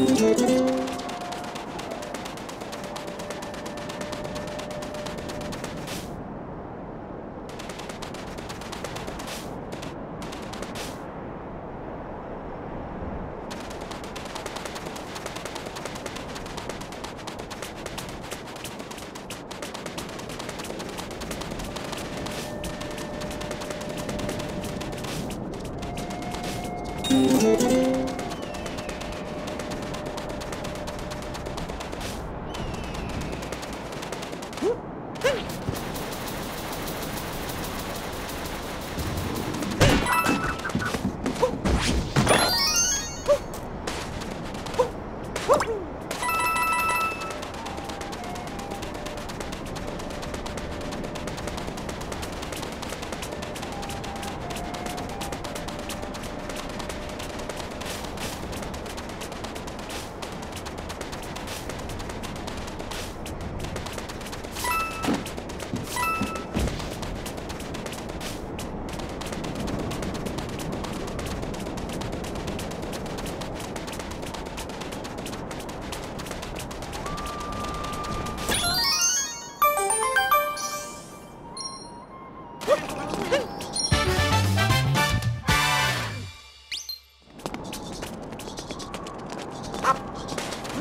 Música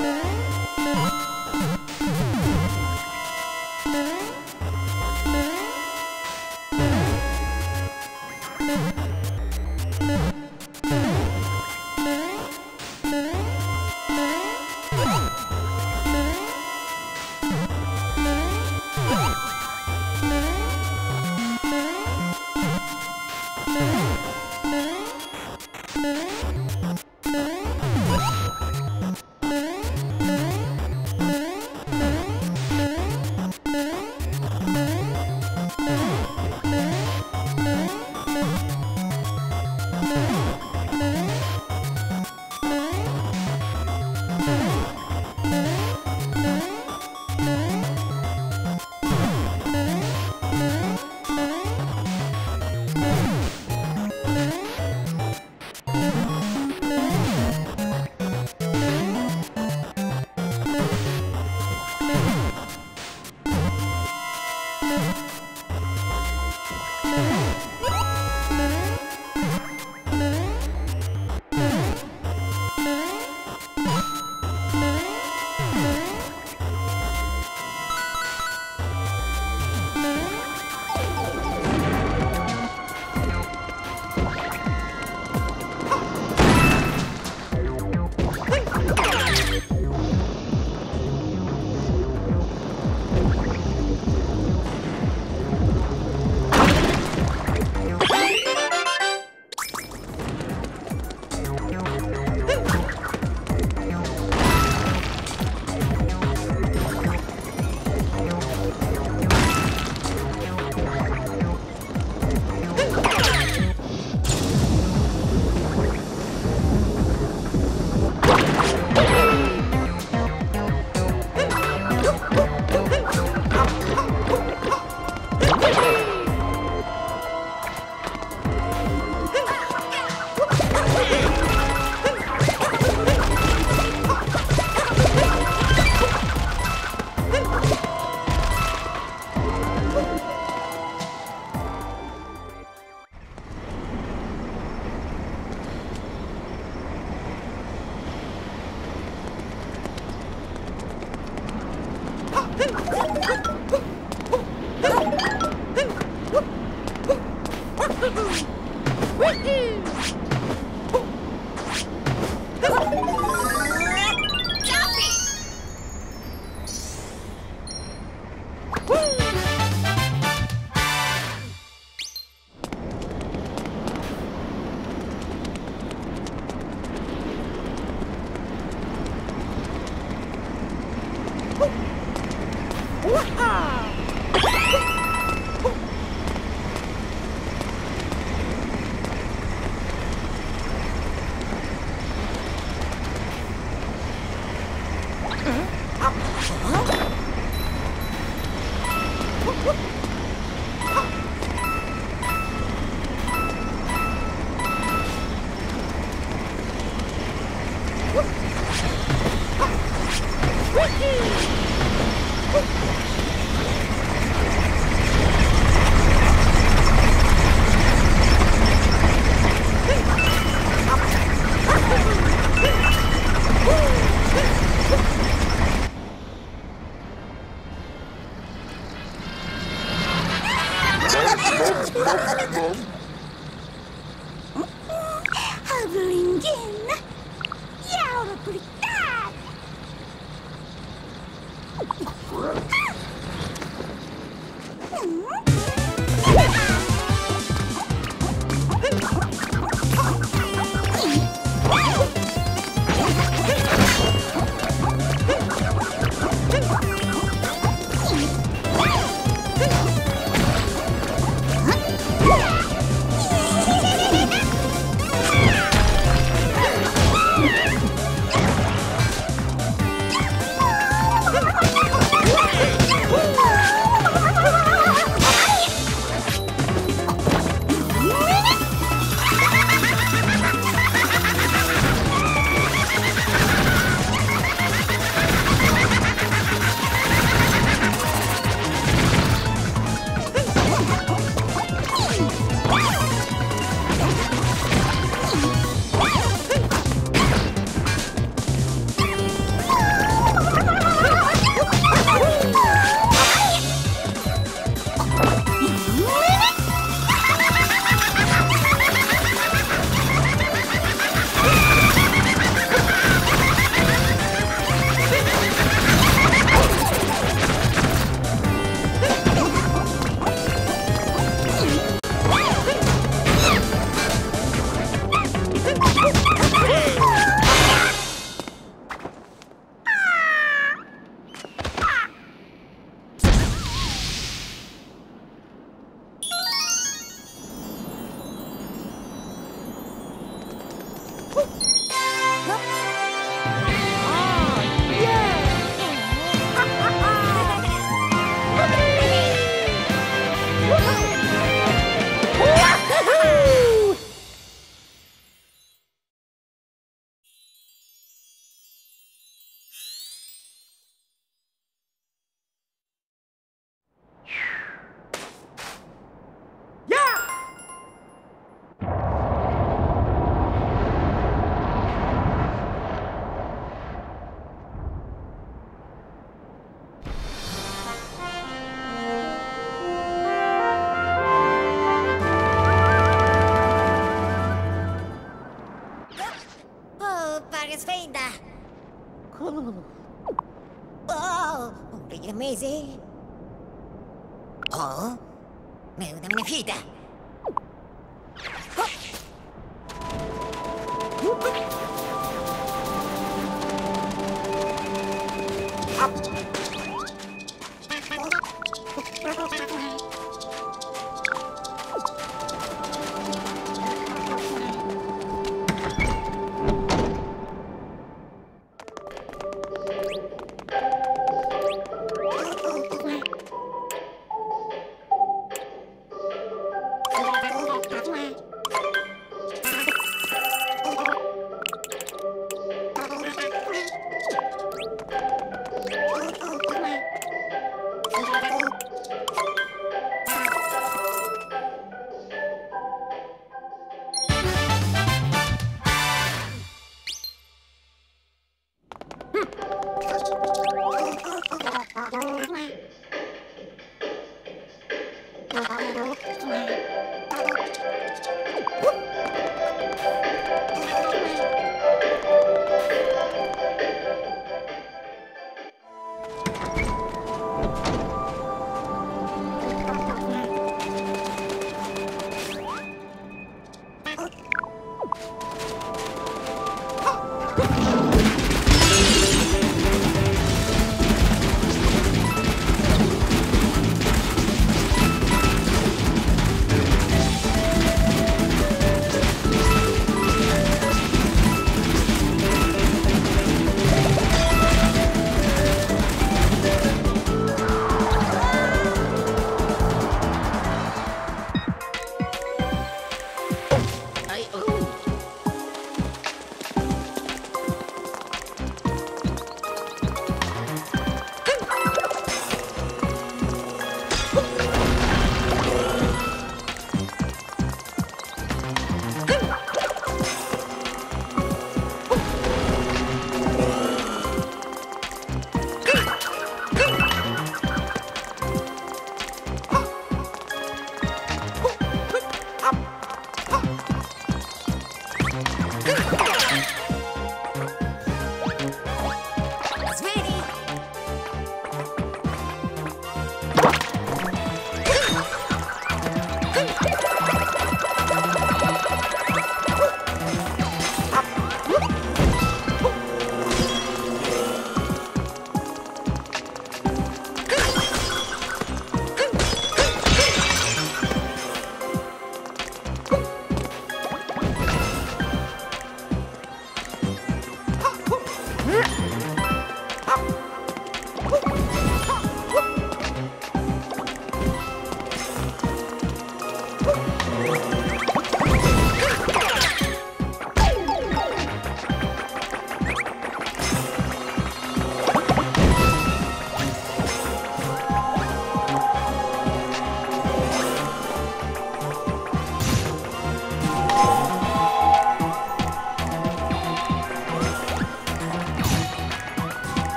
Blinken. Ja, vad blir det? Mm.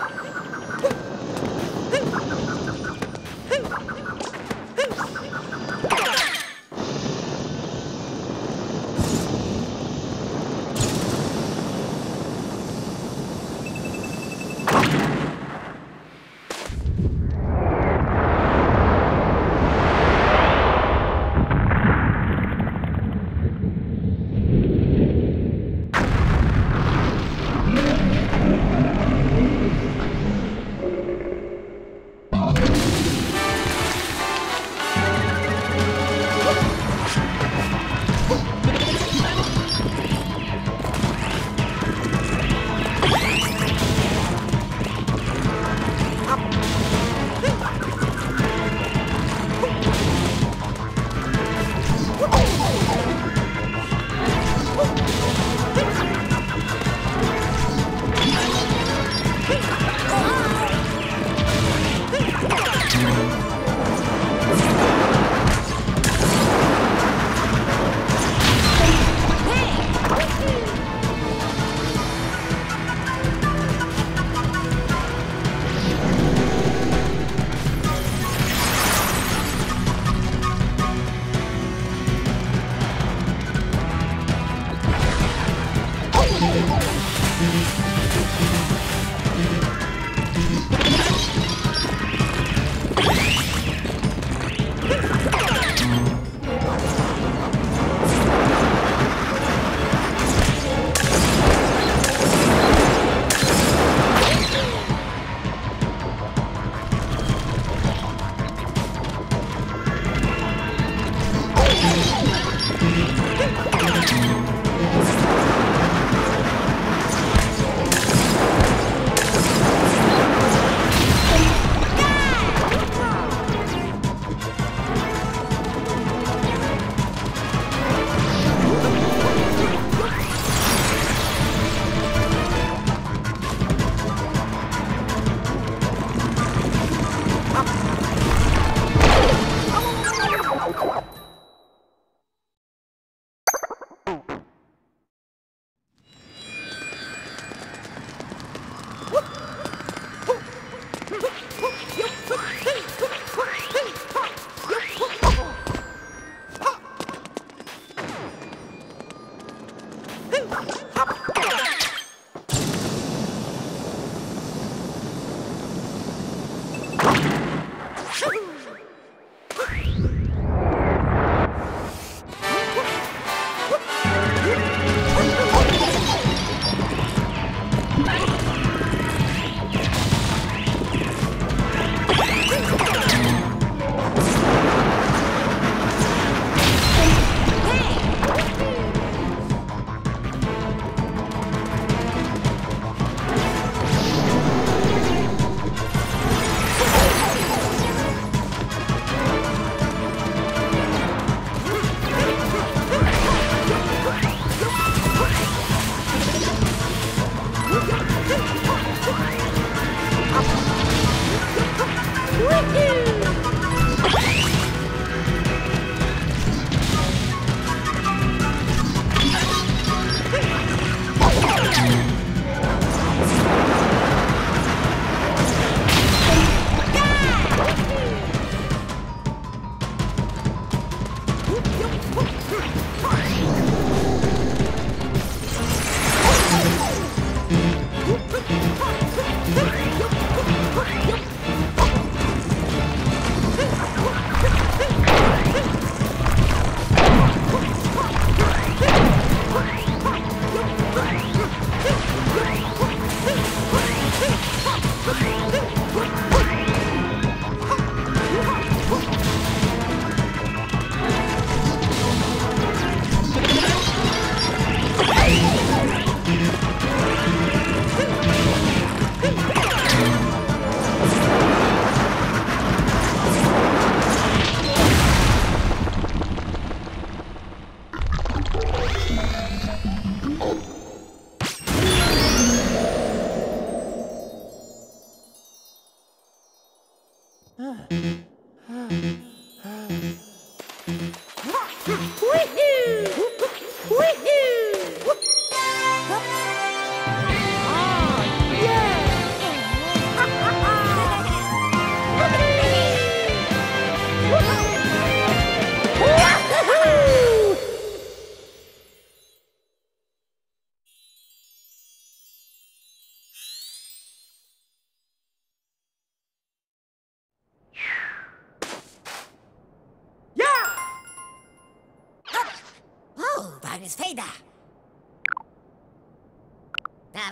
Oh.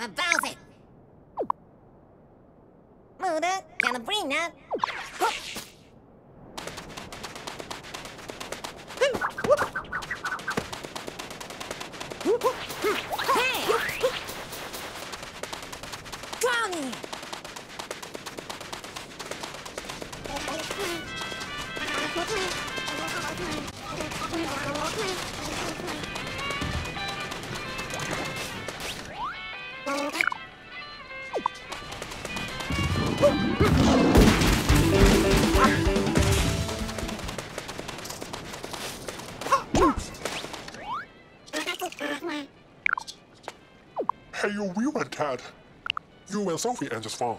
A Bowser. Muda, Calabrina. Hey! Cat. You and Sophie and just farm.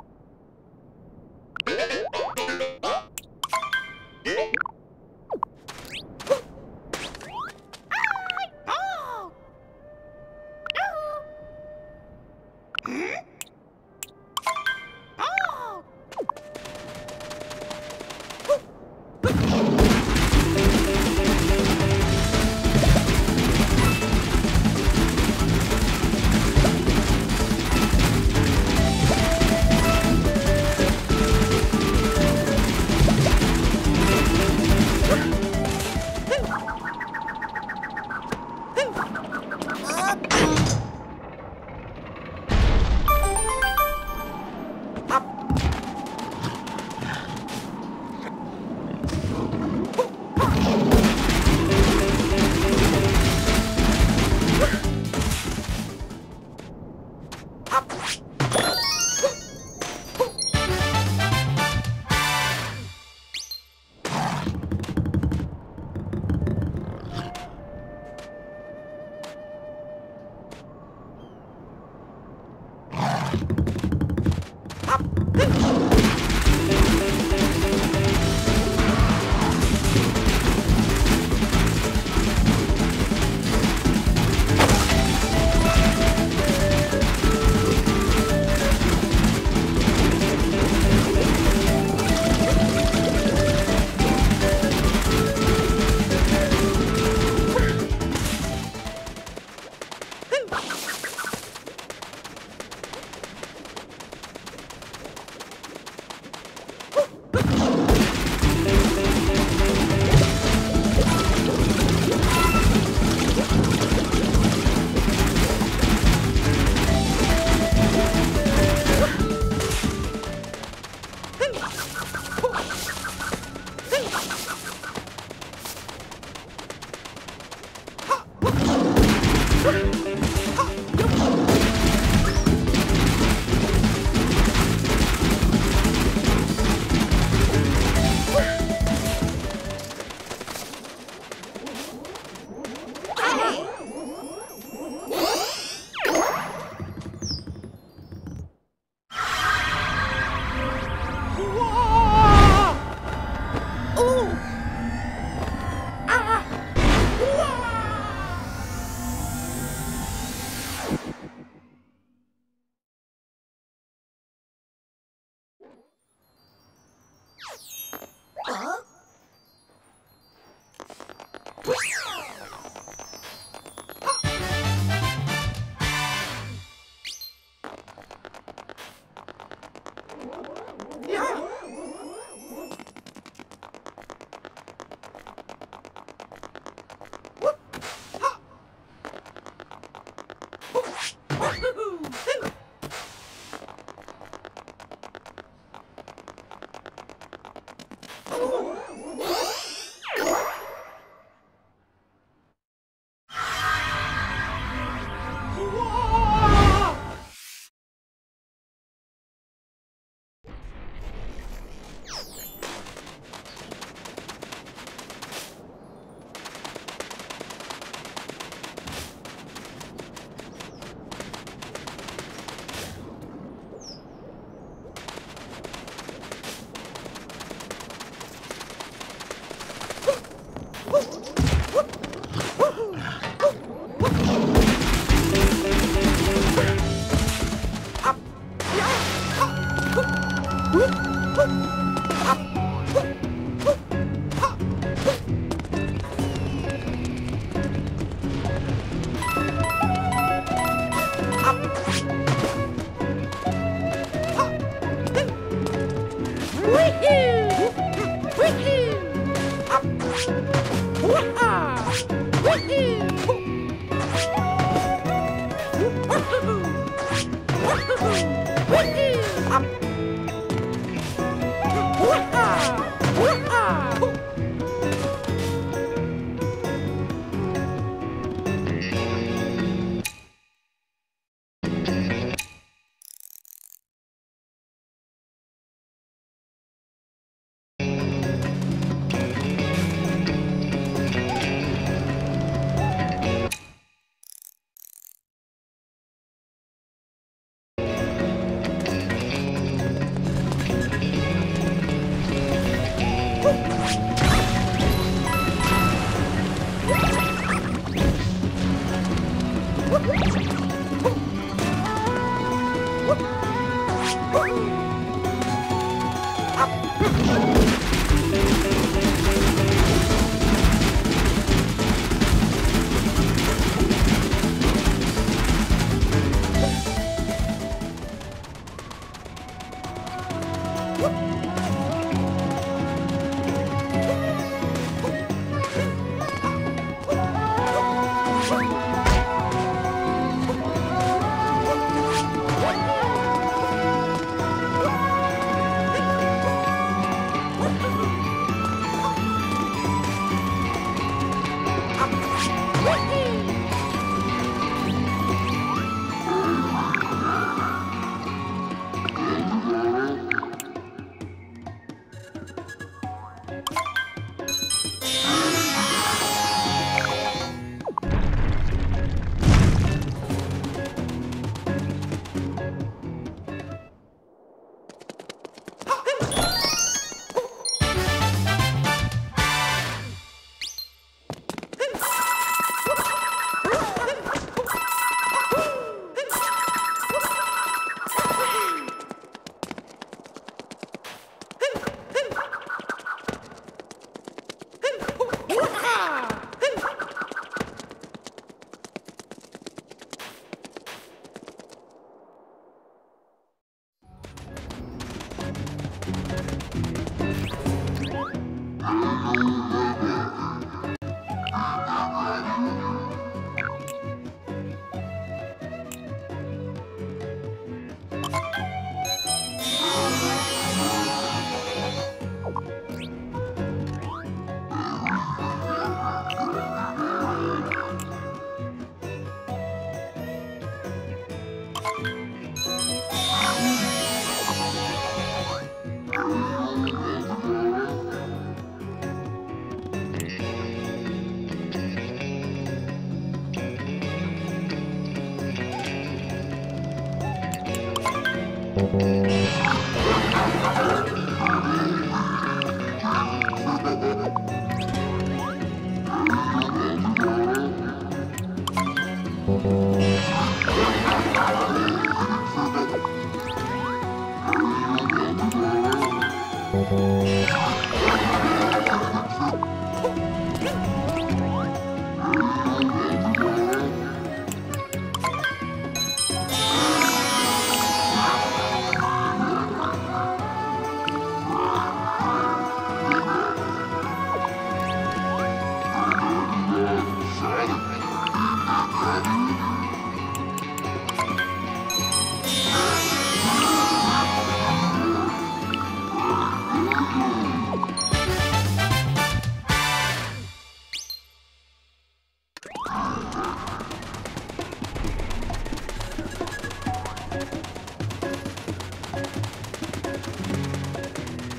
えっ?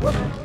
Whoa.